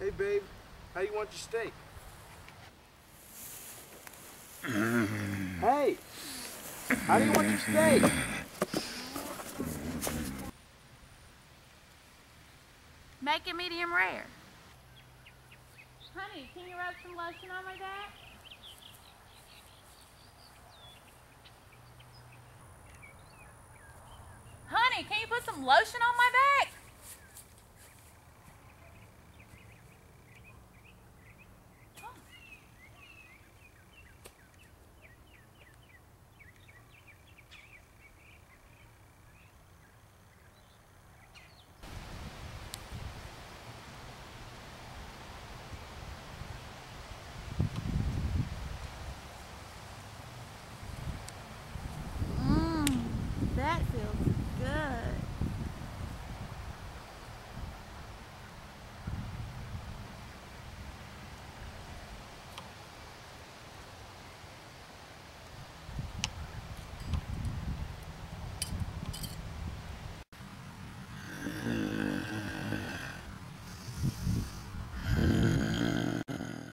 Hey, babe, how you want your steak? Mm-hmm. hey, how do you want your steak? Make it medium rare. Honey, can you rub some lotion on my back? Honey, can you put some lotion on my back?